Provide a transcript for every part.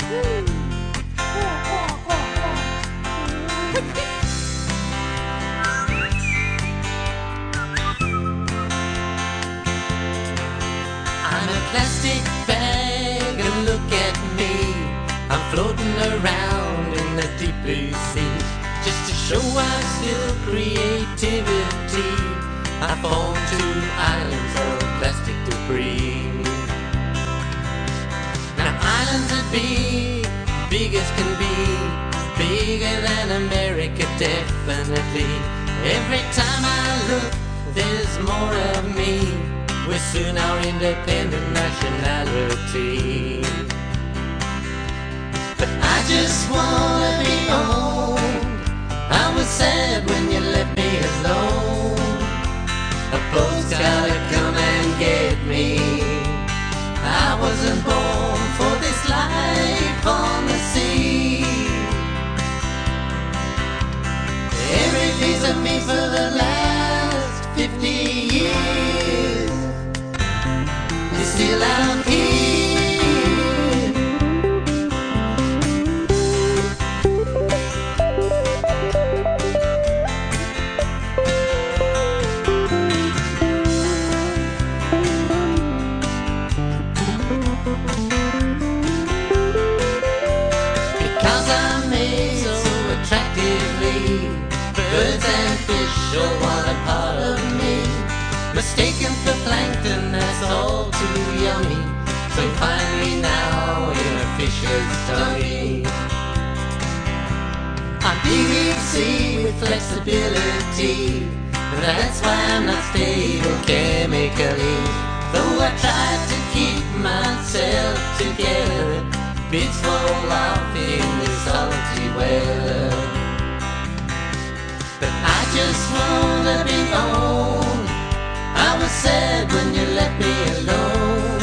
I'm a plastic bag, and look at me. I'm floating around in the deep blue sea. Just to show I still creativity. I fall to big as can be. Bigger than America, definitely. Every time I look, there's more of me. We're soon our independent nationality. But I just wanna be owned. I was sad when you for the last 50 years is still out here. Because I'm made so attractively, fish want a part of me. Mistaken for plankton, that's all too yummy. So find me now in a fish's tummy. I'm PVC with flexibility. That's why I'm not stable chemically. Though I try to keep myself together, bits fall off in this just wanna be owned. I was sad when you left me alone.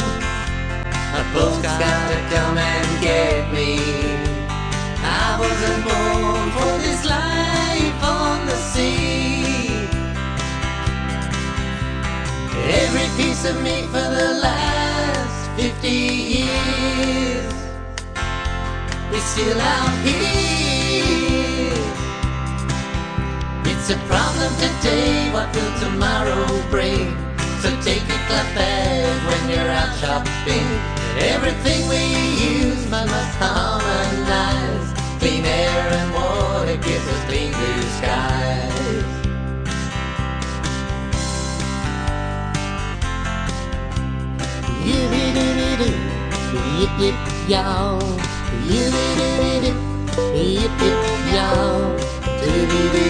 A boat's gotta come and get me. I wasn't born for this life on the sea. Every piece of me for the last 50 years is still out here. It's a problem today, what will tomorrow bring? So take a club bag when you're out shopping. Everything we use must harmonize. Clean air and water gives us clean blue skies. Yip-yip-yip-yip, yip-yip, yow. Yip-yip-yip-yip, yip-yip, yow. Do-do-do-do-do.